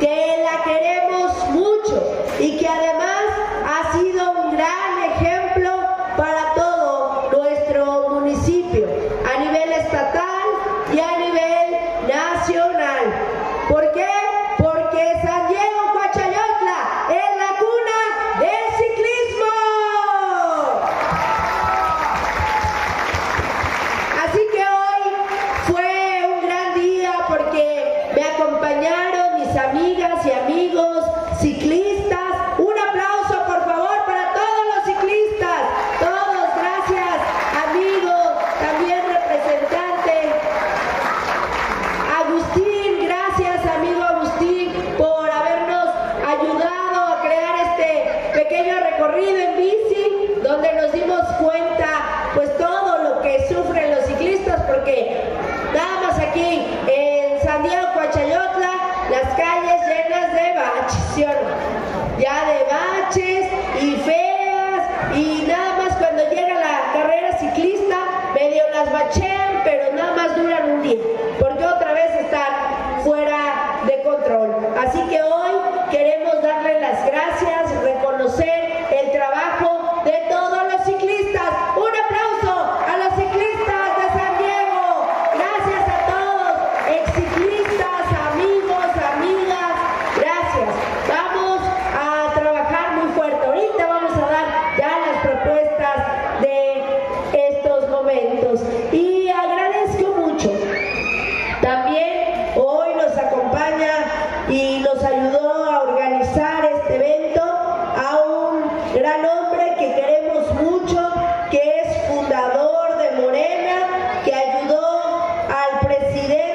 Que la queremos mucho y que además ha sido un gran ejemplo para todo nuestro municipio. Y amigos ciclistas. Un aplauso por favor para todos los ciclistas. Todos, gracias amigos, también representante. Agustín, gracias amigo Agustín por habernos ayudado a crear este pequeño recorrido en bici donde nos dimos cuenta pues todo lo que sufren los ciclistas porque nada más aquí en San Diego Ya de baches y feas y nada más cuando llega la carrera ciclista medio las bachean pero nada más duran un día porque otra vez están fuera de control. Así que hoy queremos darle las gracias, reconocer el trabajo de todos los ciclistas. Un aplauso a los ciclistas de San Diego. Gracias a todos, exciclistas, amigos, amigas. Gracias. Vamos a trabajar muy fuerte. Ahorita vamos a dar ya las propuestas de estos momentos. Y agradezco mucho también hoy nos acompaña y nos ayudó a organizar este evento a un gran hombre que queremos mucho, que es fundador de Morena, que ayudó al presidente